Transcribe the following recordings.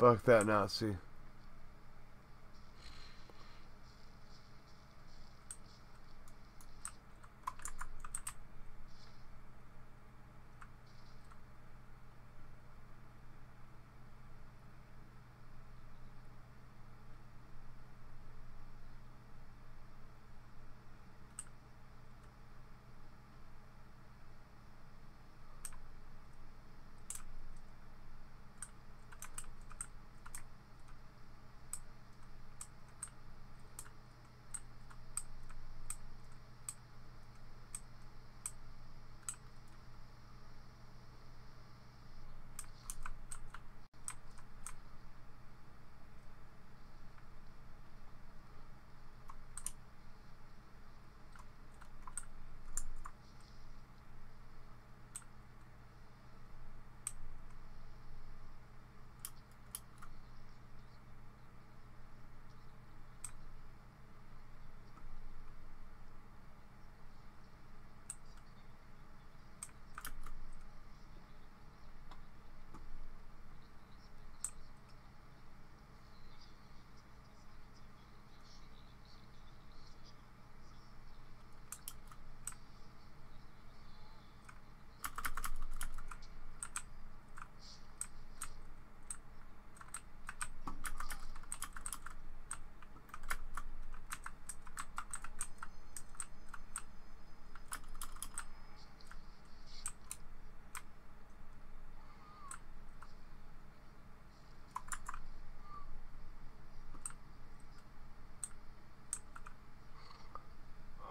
Fuck that Nazi.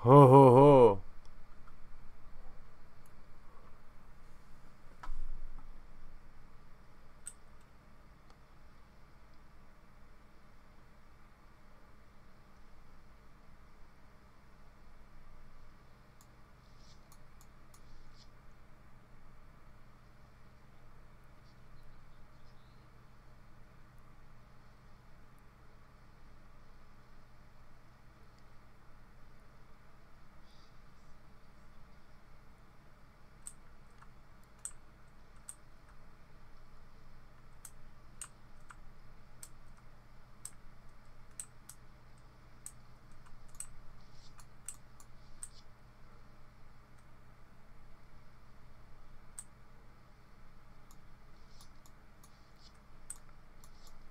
Ho ho ho.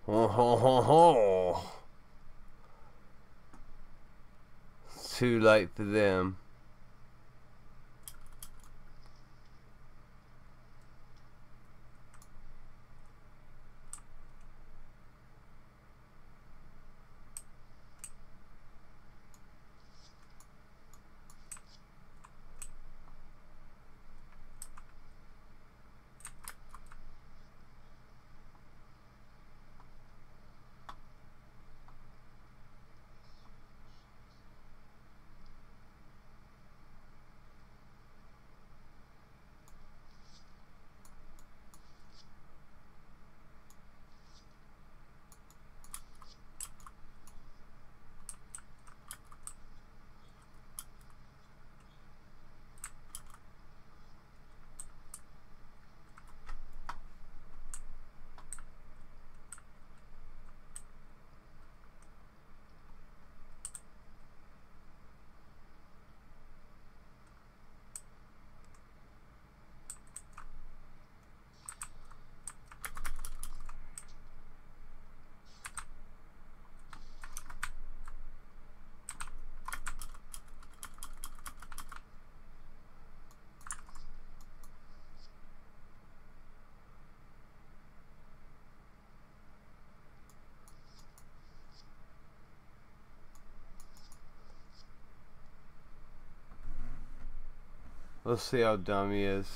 Ho ho ho ho. Too late for them. Let's see how dumb he is.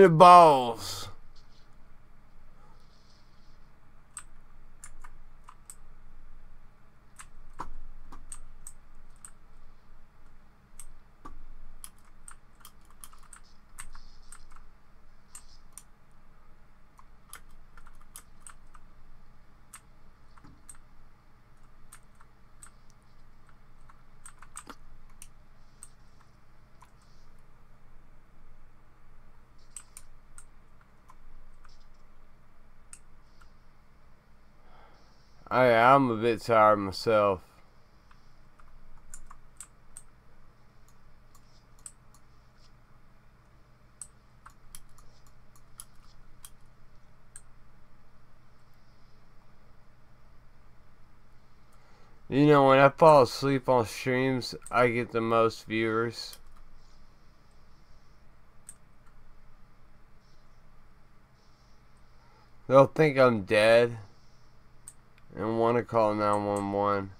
The balls. I, I'm a bit tired myself. You know, when I fall asleep on streams, I get the most viewers. They'll think I'm dead and want to call 911.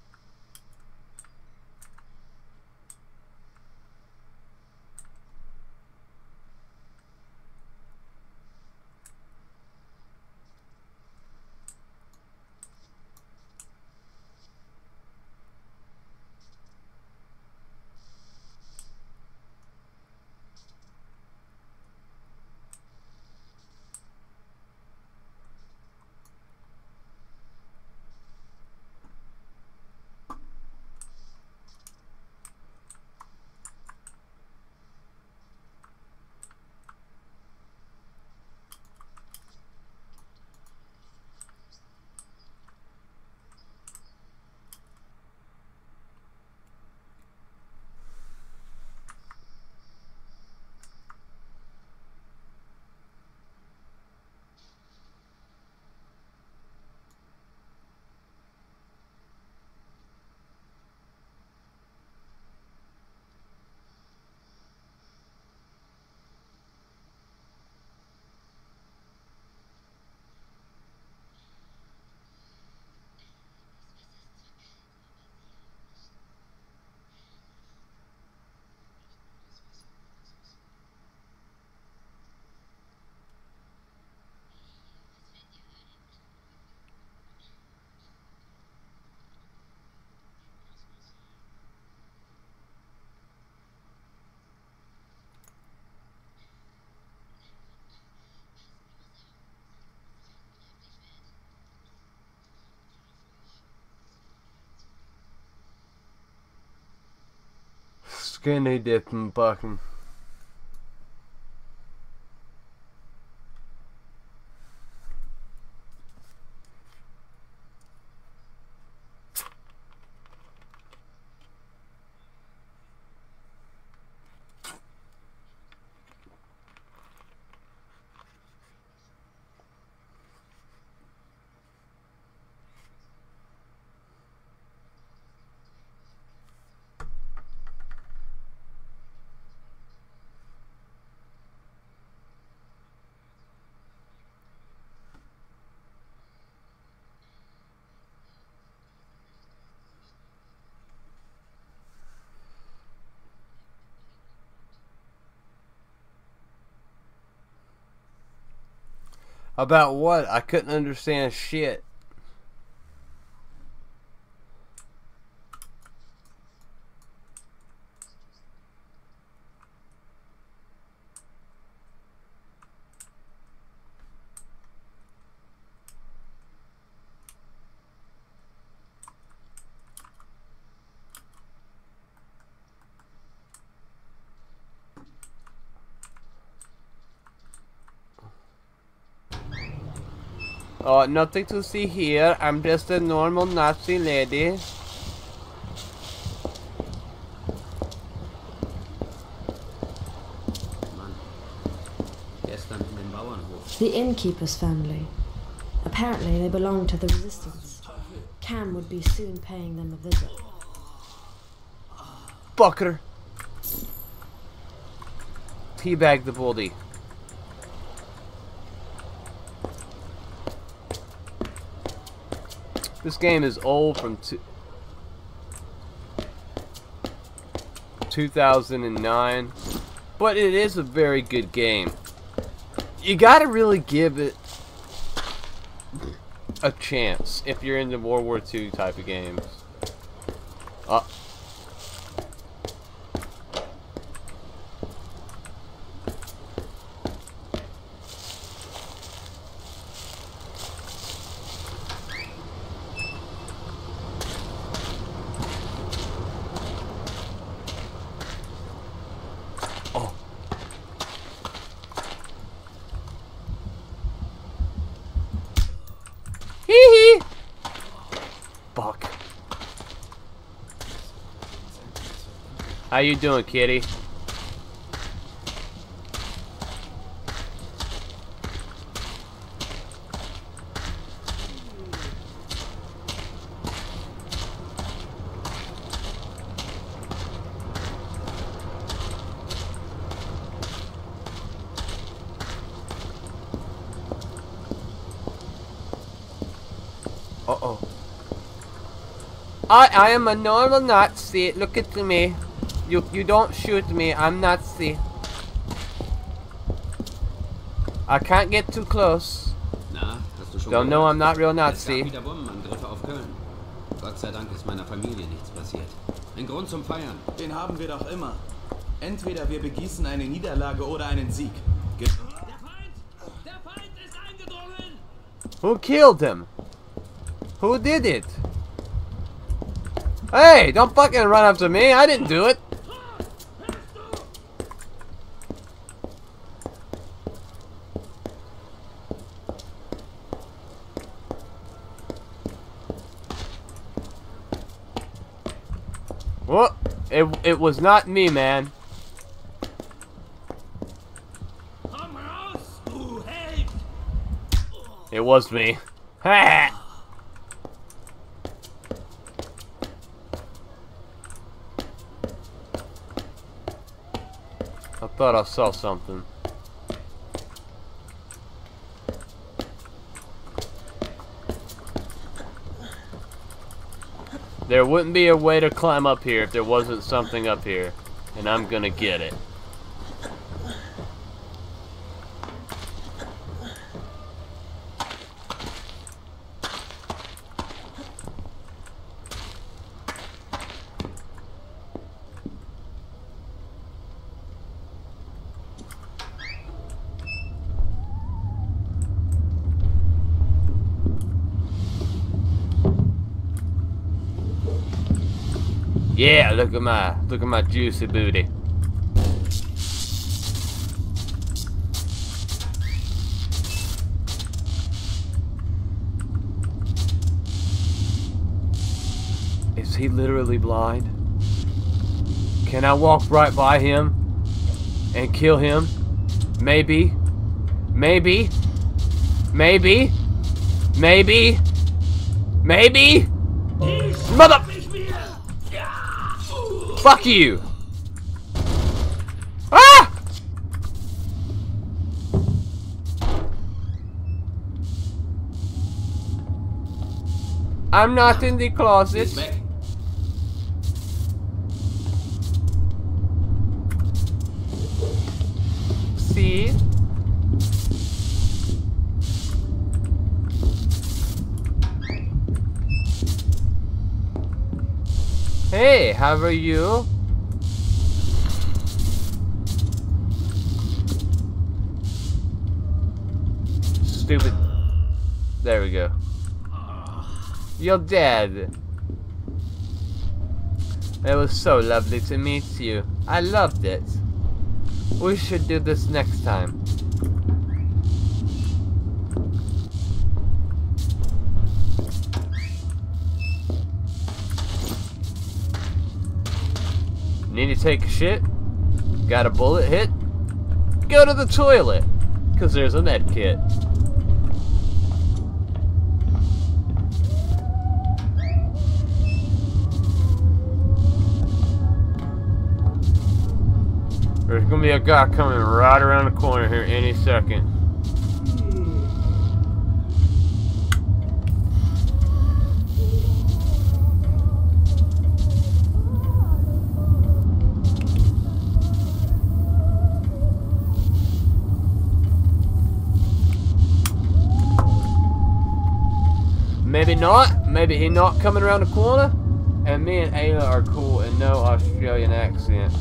Skinny dipping bucking. About what? I couldn't understand shit. Oh, nothing to see here. I'm just a normal Nazi lady. The innkeeper's family. Apparently they belong to the resistance. Cam would be soon paying them a visit. Fucker. Teabag the bully. This game is old from 2009, but it is a very good game. you gotta really give it a chance if you're into World War II type of games. Uh, How you doing, kitty? Uh-oh. I I am a normal Nazi. Look at me. You you don't shoot me. I'm Nazi. I can't get too close. Na, hast du schon Don't know? I'm not real Es gab Nazi. wieder Bombenangriffe auf Köln. Gott sei Dank ist meiner Familie nichts passiert. Ein Grund zum Feiern. Den haben wir doch immer. Entweder wir begießen eine Niederlage oder einen Sieg. Ge Der Feind! Der Feind ist eingedrungen! Who killed him? Who did it? Hey, don't fucking run up to me. I didn't do it. Well, it, was not me, man. It was me. I thought I saw something. There wouldn't be a way to climb up here if there wasn't something up here. And I'm gonna get it. Yeah, look at my look at my juicy booty. Is he literally blind? Can I walk right by him and kill him? Maybe. Maybe. Maybe. Maybe. Maybe. Fuck you! Ah! I'm not in the closet. ist weg. See? Hey, how are you? Stupid. There we go. You're dead. It was so lovely to meet you. I loved it. We should do this next time. Need to take a shit? Got a bullet hit? Go to the toilet! Cause there's a med kit. There's gonna be a guy coming right around the corner here any second. Maybe not. Maybe he not coming around the corner. And me and Ayla are cool and no Australian accent.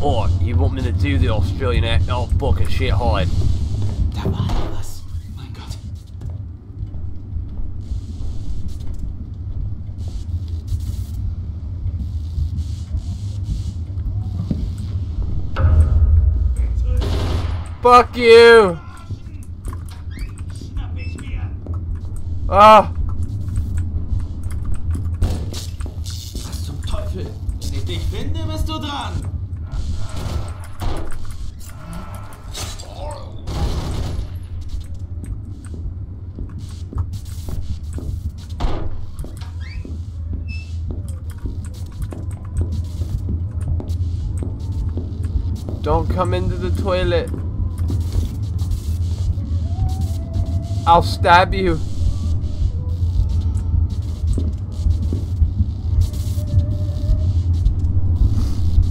Or you want me to do the Australian accent? Oh, fucking shit, hide. Da war noch was. Mein Gott. Fuck you! Ah! Was zum Teufel? Wenn ich dich finde, bist du dran. Don't come into the toilet. I'll stab you.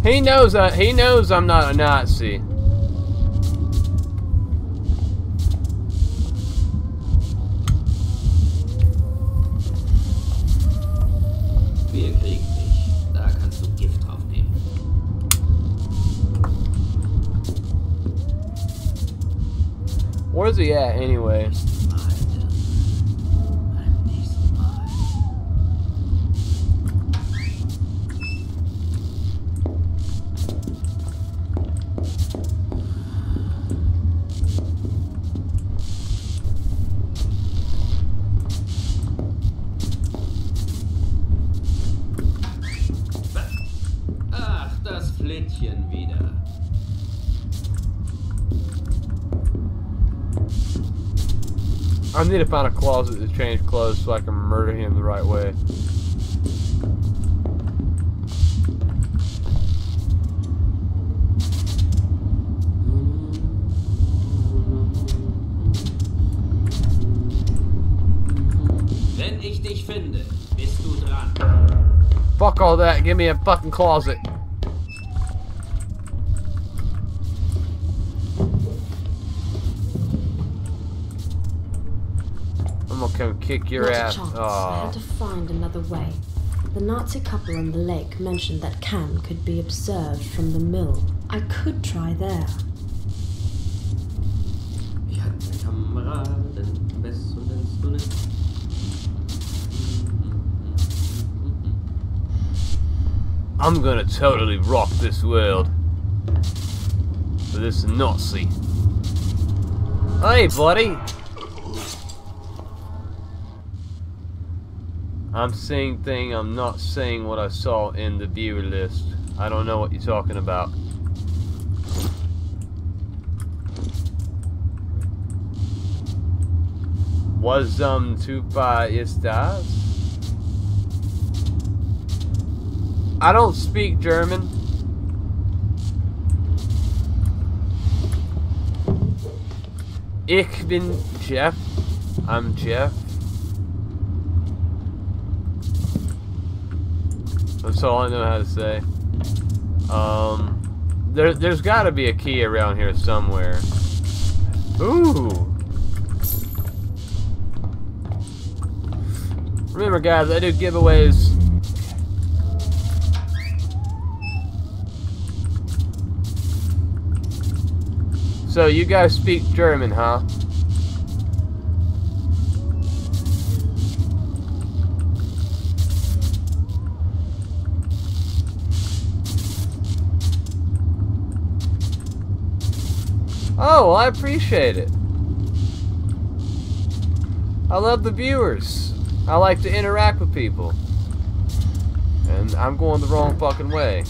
He knows that he knows I'm not a Nazi. Wir kriegen dich. Da kannst du Gift drauf nehmen. Where's he at anyway? Need to find a closet to change clothes so I can murder him the right way. Wenn ich dich finde, bist du dran. Fuck all that. Give me a fucking closet. I'm gonna come kick your Not a ass. chance. I had to find another way. The Nazi couple on the lake mentioned that Cam could be observed from the mill. I could try there. Ich hatte Kameraden, weißt du, nennst du nicht? I'm gonna totally rock this world. For this Nazi. Hey, buddy. I'm saying thing, I'm not saying what I saw in the viewer list. I don't know what you're talking about. Was um Tupa estás? I don't speak German. Ich bin Jeff. I'm Jeff. That's all I know how to say. Um, there, there's got to be a key around here somewhere. Ooh. Remember, guys, I do giveaways. So you guys speak German, huh? Oh, well, I appreciate it. I love the viewers. I like to interact with people. And I'm going the wrong fucking way.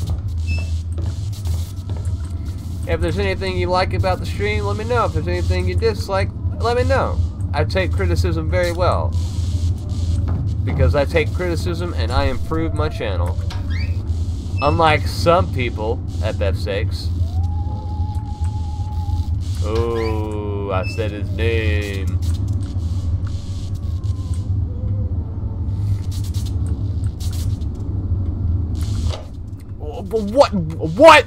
If there's anything you like about the stream, let me know. If there's anything you dislike, let me know. I take criticism very well. Because I take criticism and I improve my channel. Unlike some people at F6. Oh, I said his name. What? What?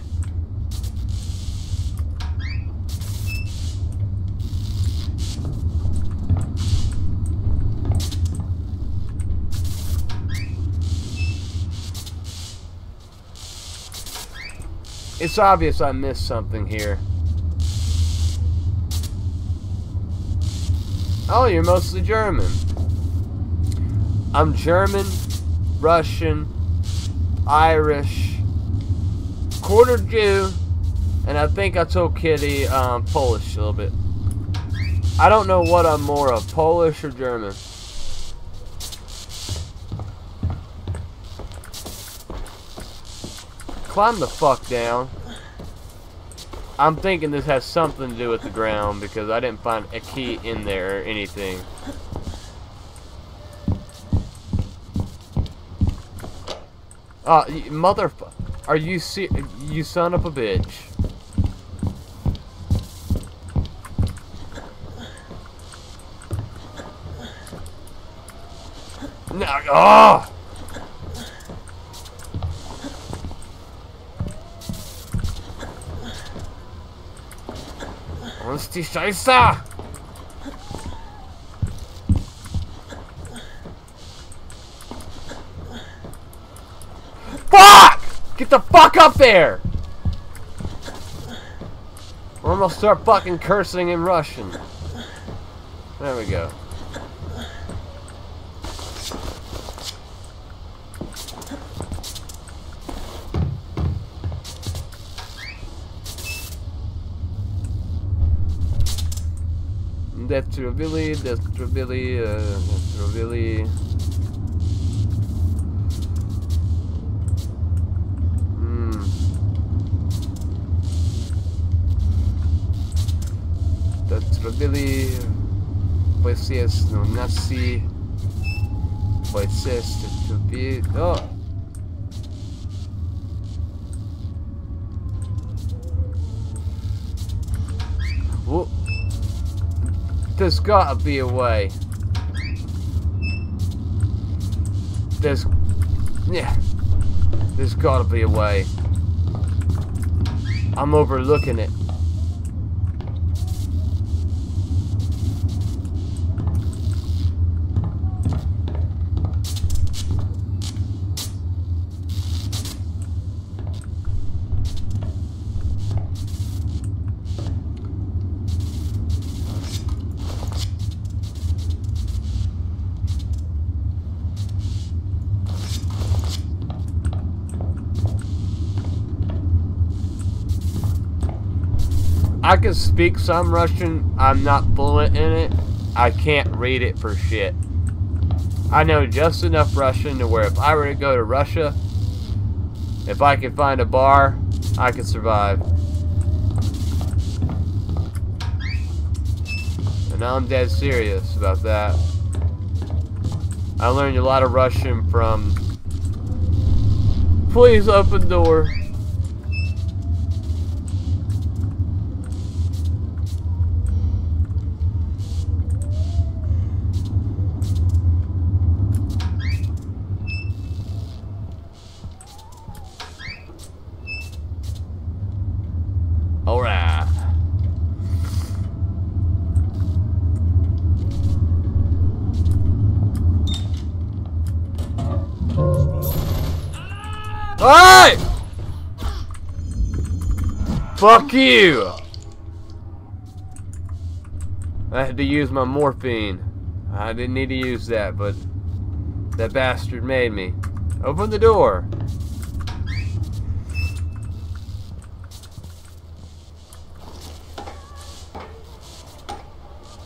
It's obvious I missed something here. Oh, you're mostly German. I'm German, Russian, Irish, quarter Jew, and I think I told Kitty um, Polish a little bit. I don't know what I'm more of, Polish or German. Climb the fuck down. I'm thinking this has something to do with the ground because I didn't find a key in there or anything. Ah, you motherfucker. Are you see you son of a bitch. No, oh! Ah! Wo die Scheiße? Fuck! Get the fuck up there! I'm gonna start fucking cursing in Russian. There we go. Deathrovili, Deathrovili, uh, Deathrovili. Hmm. Deathrovili, pues es no nazi, pues es oh! There's gotta be a way. There's... Yeah. There's gotta be a way. I'm overlooking it. I can speak some Russian. I'm not fluent in it. I can't read it for shit. I know just enough Russian to where if I were to go to Russia, if I could find a bar, I could survive. And I'm dead serious about that. I learned a lot of Russian from Please open door. Alright. Hey! Fuck you! I had to use my morphine. I didn't need to use that, but that bastard made me. Open the door.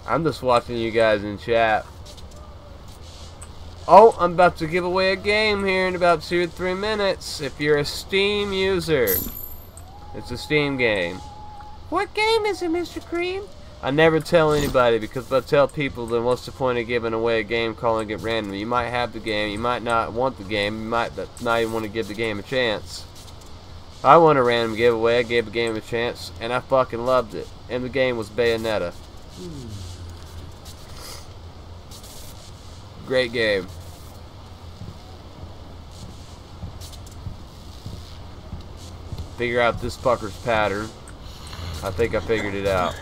I'm just watching you guys in chat. Oh, I'm about to give away a game here in about two or three minutes. If you're a Steam user, it's a Steam game. What game is it, Mr. Cream? I never tell anybody because if I tell people, then what's the point of giving away a game calling it random? You might have the game, you might not want the game, you might not even want to give the game a chance. I won a random giveaway, I gave the game a chance, and I fucking loved it. And the game was Bayonetta. Hmm. Great game. Figure out this fucker's pattern. I think I figured it out.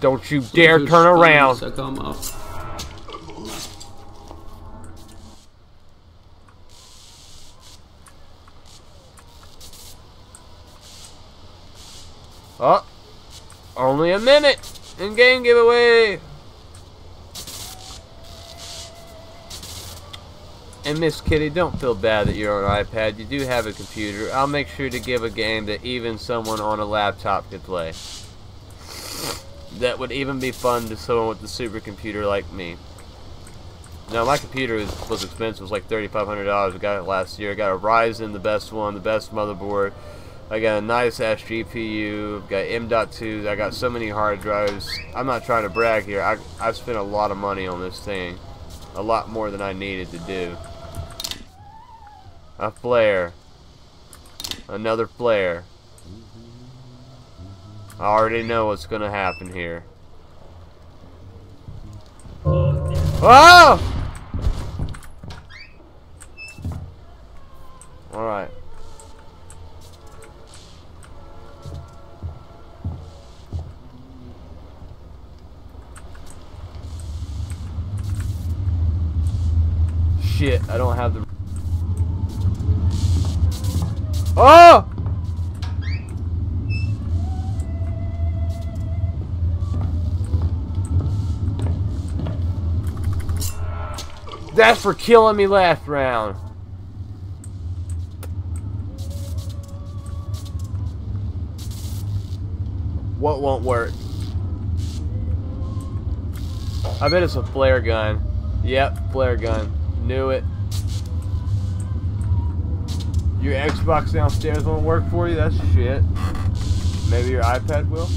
Don't you dare turn around. Oh, only a minute in game giveaway. And Miss Kitty, don't feel bad that you're on an iPad. You do have a computer. I'll make sure to give a game that even someone on a laptop could play. That would even be fun to someone with a supercomputer like me. Now my computer was, was expensive. It was like $3,500. I got it last year. I got a Ryzen, the best one, the best motherboard. I got a nice ass GPU. I've Got M.2. I got so many hard drives. I'm not trying to brag here. I I've spent a lot of money on this thing, a lot more than I needed to do. A flare. Another flare. I already know what's gonna happen here. Oh! Alright. Shit, I don't have the. Oh! That's for killing me last round. What won't work? I bet it's a flare gun. Yep, flare gun. Knew it. Your Xbox downstairs won't work for you? That's shit. Maybe your iPad will?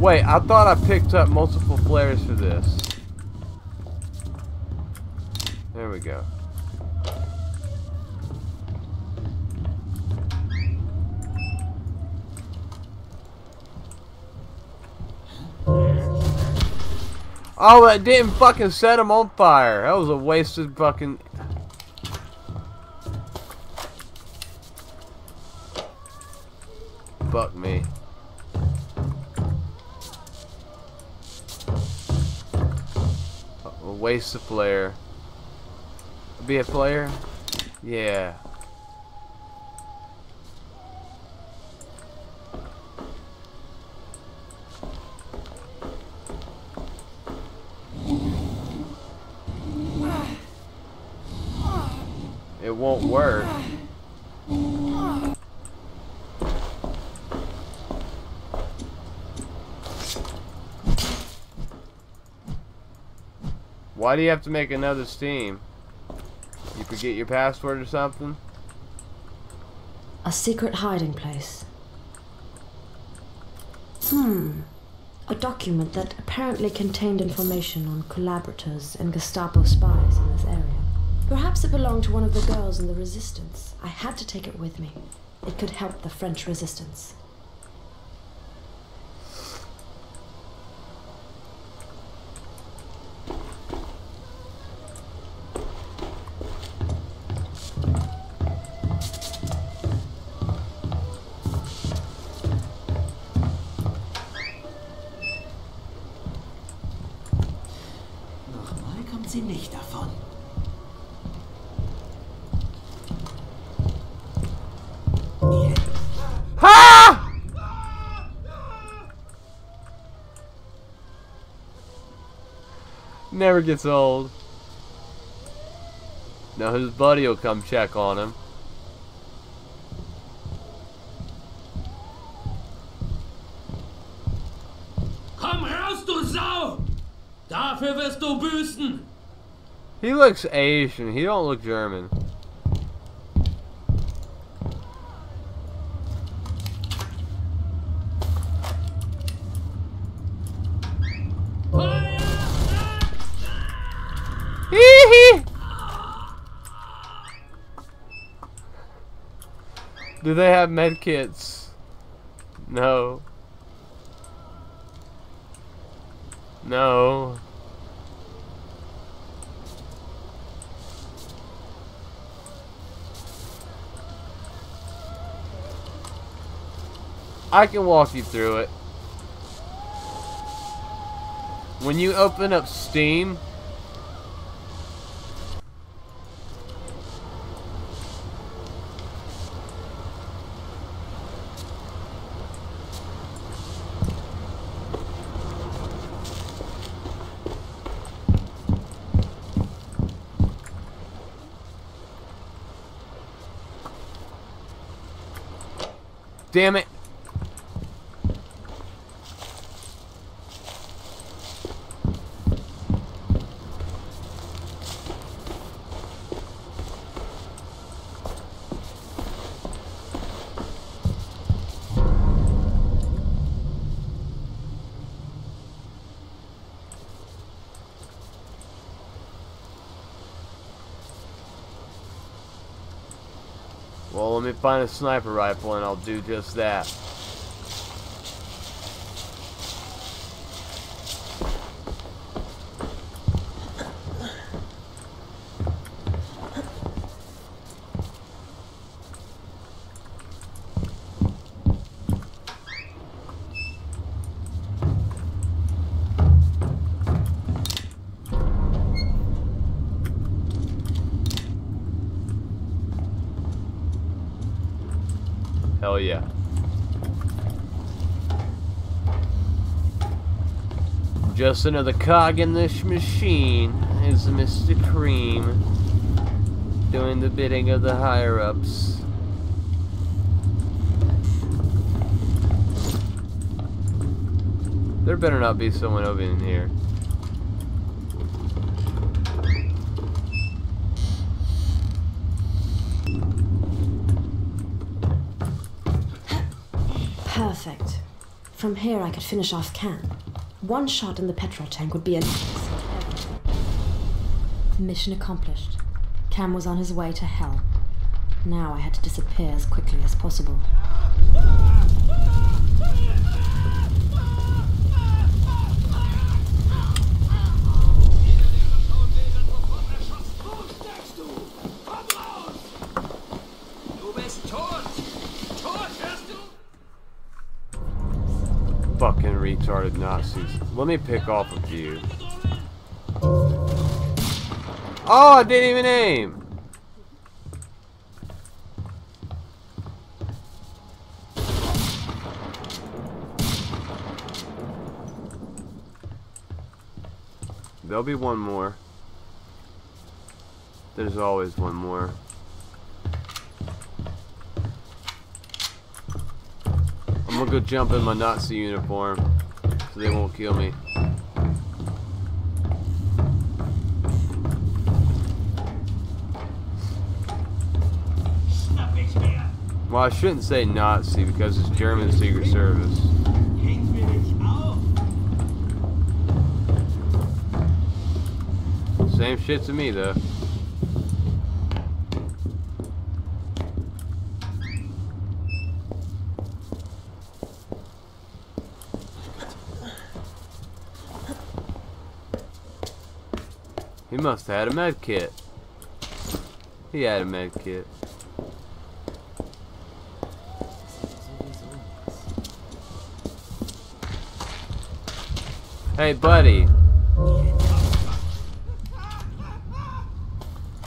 Wait, I thought I picked up multiple flares for this. There we go. Oh, that didn't fucking set him on fire. That was a wasted fucking... Fuck me. A waste of flare. Be a flare? Yeah. It won't work. Why do you have to make another Steam? You forget your password or something? A secret hiding place. Hmm. A document that apparently contained information on collaborators and Gestapo spies in this area. Perhaps it belonged to one of the girls in the resistance. I had to take it with me. It could help the French resistance. Never gets old. Now his buddy will come check on him. Komm raus, du Sau! Dafür wirst du büßen! He looks Asian. He don't look German. Do they have med kits? No. No. I can walk you through it. When you open up Steam, Damn it. Find a sniper rifle and I'll do just that. Yeah. Just another cog in this machine is Mr. Cream doing the bidding of the higher ups. There better not be someone over in here. Perfect. From here I could finish off Can. One shot in the petrol tank would be enough. Mission accomplished. Cam was on his way to hell. Now I had to disappear as quickly as possible. Du bist tot! Tot, hörst du? Fucking retarded Nazis. Let me pick off a few. Oh, I didn't even aim! There'll be one more. There's always one more. Gonna go jump in my Nazi uniform so they won't kill me. Schnapp ich mir! Well, I shouldn't say Nazi because it's German Secret Service. Hängen wir dich auf! Same shit to me though. Must have had a med kit. He had a med kit. Hey, buddy.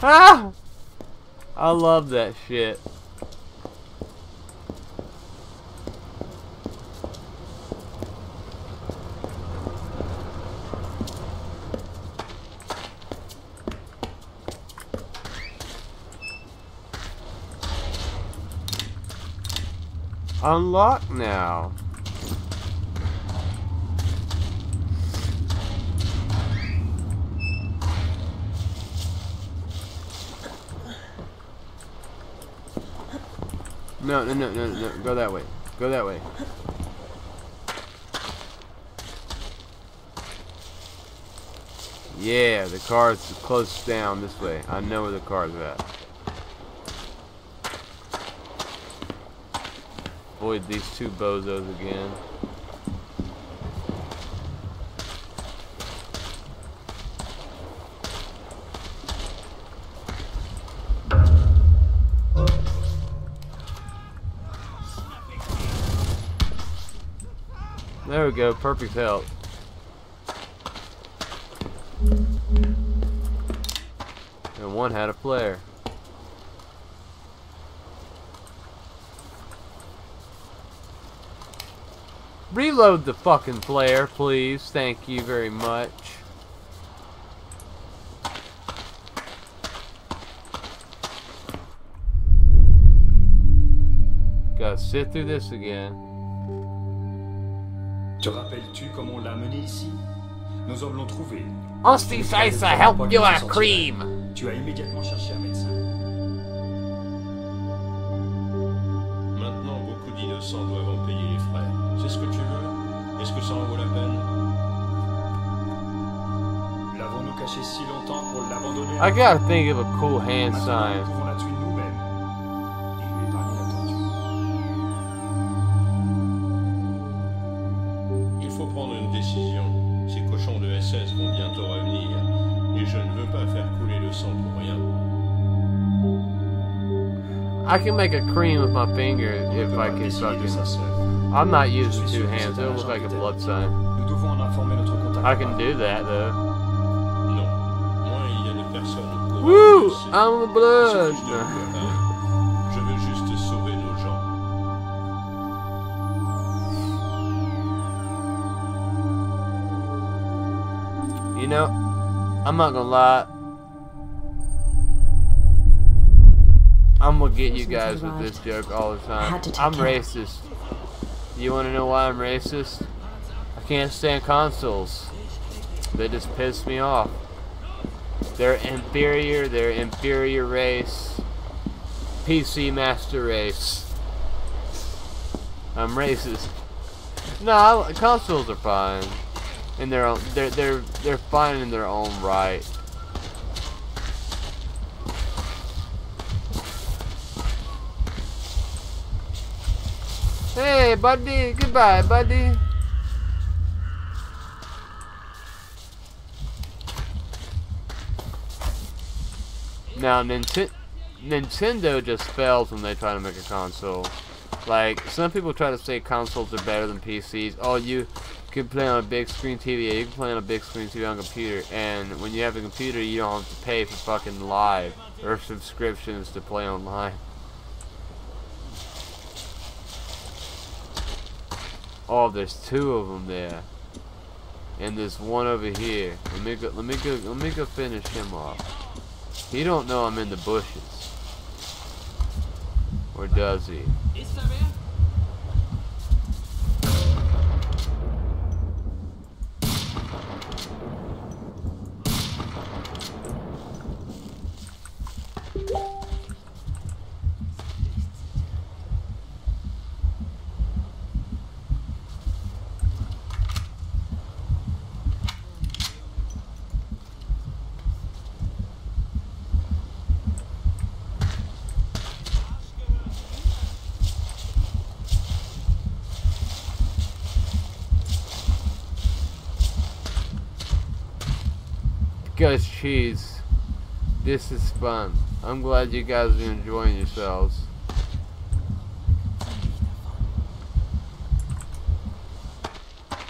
Ah! I love that shit. Unlocked now. No, no, no, no, no. Go that way. Go that way. Yeah, the car's close down this way. I know where the car's at. Avoid these two bozos again. There we go, perfect health. And one had a flare. Reload the fucking flare, please. Thank you very much. Gotta sit through this again. Te rappelles-tu comment on l'a mené ici Nos hommes l'ont trouvé. Austin says to help you a cream. Tu as immédiatement cherché un médecin. Est-ce que ça en vaut la peine L'avons-nous caché si longtemps pour l'abandonner I gotta think of a cool hand sign. nous pouvons la tuer nous-mêmes. Et lui épargner la torture. Il faut prendre une décision. Ces cochons de SS vont bientôt revenir. Et je ne veux pas faire couler le sang pour rien. I can make a cream with my finger if I can décidé de sa fucking. Sœur. I'm not Je using suis two hands. It'll look like a blood sign. Nous devons en informer notre contact. I can do that though. Non. Moi, il y a des personnes au courant. Woo! I'm the blood. que je ne veux pas. Je veux juste sauver nos gens. You know, I'm not gonna lie. I'm gonna get you guys with this joke all the time. had to take I'm racist. You wanna know why I'm racist? I can't stand consoles. They just piss me off. They're inferior, they're inferior race. PC master race. I'm racist. No, I, consoles are fine. In their own, they're they're they're fine in their own right. Hey, buddy, goodbye, buddy. Now, Ninten Nintendo just fails when they try to make a console. Like, some people try to say consoles are better than PCs. Oh, you can play on a big screen TV. Yeah, you can play on a big screen TV on a computer. And when you have a computer, you don't have to pay for fucking live or subscriptions to play online. Oh, there's two of them there, and there's one over here. Let me go. Let me go. Let me go finish him off. He don't know I'm in the bushes, or does he? Guys, cheese. This is fun. I'm glad you guys are enjoying yourselves.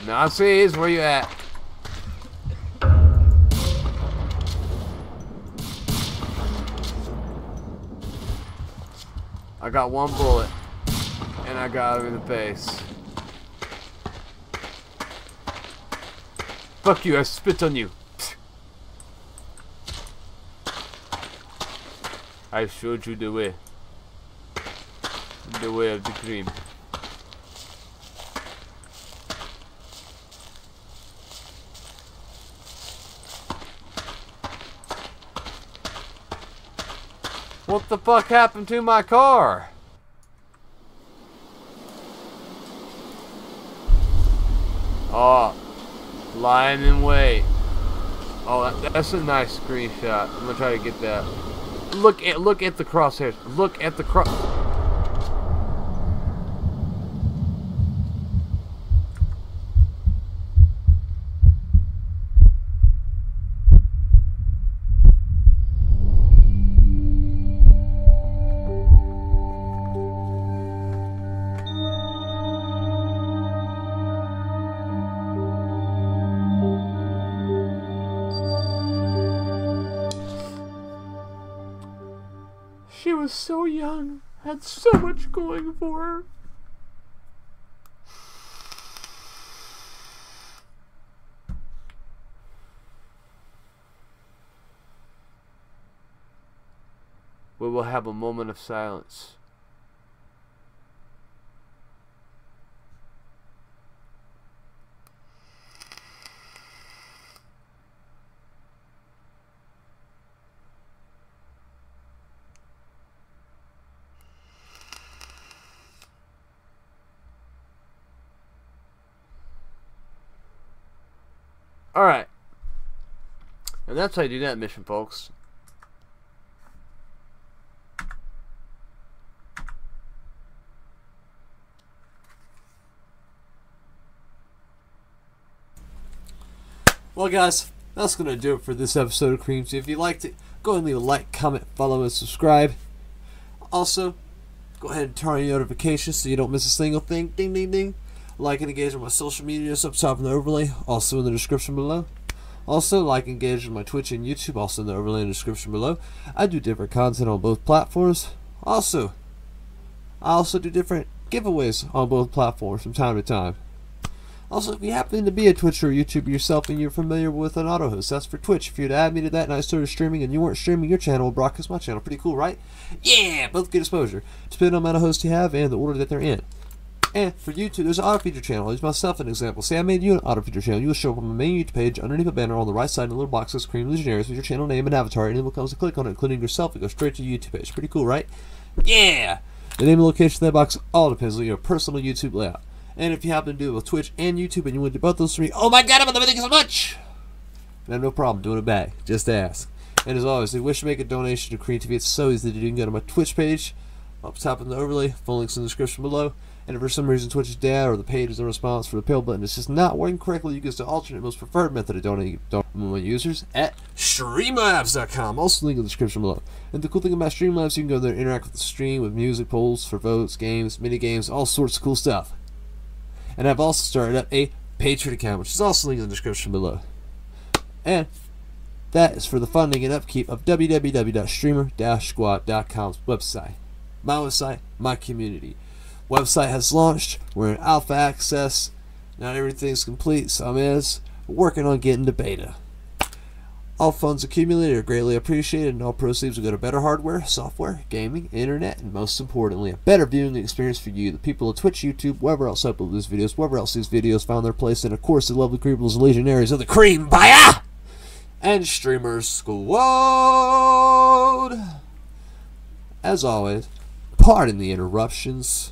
Nazis, where you at? I got one bullet, and I got him in the face. Fuck you, I spit on you. I showed you the way. The way of the cream. What the fuck happened to my car? Oh, lying in wait. Oh, that's a nice screenshot. I'm gonna try to get that. Look at look at the crosshairs. Look at the cross. Going for. We will have a moment of silence. Alright. And that's how you do that mission, folks. Well, guys, that's going to do it for this episode of Creams. If you liked it, go ahead and leave a like, comment, follow, and subscribe. Also, go ahead and turn on your notifications so you don't miss a single thing. Ding, ding, ding. Like and engage on my social medias up top in the overlay, also in the description below. Also, like and engage on my Twitch and YouTube, also in the overlay in the description below. I do different content on both platforms. Also, I also do different giveaways on both platforms from time to time. Also, if you happen to be a Twitcher or YouTuber yourself and you're familiar with an auto host, that's for Twitch. If you'd add me to that and I started streaming and you weren't streaming your channel, broadcast my channel. Pretty cool, right? Yeah, both get exposure. Depending on the amount of hosts you have and the order that they're in. And for YouTube, there's an auto feature channel. Use myself an example. Say I made you an auto feature channel. You will show up on my main YouTube page underneath a banner on the right side in a little box says Cream Legionaries with your channel name and avatar. And anyone comes to click on it, including yourself, it goes straight to your YouTube page. Pretty cool, right? Yeah! The name and location of that box all depends on your personal YouTube layout. And if you happen to do it with Twitch and YouTube and you want to do both those three, oh my god, I'm gonna thank you so much! And I have no problem doing it back. Just ask. And as always, if you wish to make a donation to Cream TV, it's so easy to do. You can go to my Twitch page, up top in the overlay, full links in the description below. And if for some reason Twitch is down or the page is in response for the PayPal button, it's just not working correctly, you can use the alternate most preferred method of donating my users at Streamlabs.com. Also link in the description below. And the cool thing about Streamlabs, you can go there and interact with the stream with music, polls for votes, games, mini games, all sorts of cool stuff. And I've also started up a Patreon account, which is also linked in the description below. And that is for the funding and upkeep of www.streamer-squad.com's website. My website, my community. Website has launched. We're in alpha access. Not everything's complete. Some is. We're working on getting to beta. All funds accumulated are greatly appreciated, and all proceeds will go to better hardware, software, gaming, internet, and most importantly, a better viewing experience for you, the people of Twitch, YouTube, wherever else I upload these videos, wherever else these videos found their place, and of course, the lovely creepables and legionaries of the CreamPire and Streamers Squad. As always, pardon the interruptions.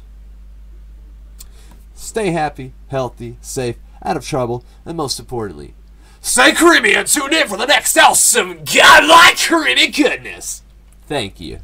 Stay happy, healthy, safe, out of trouble, and most importantly, stay creamy and tune in for the next awesome godlike creamy goodness. Thank you.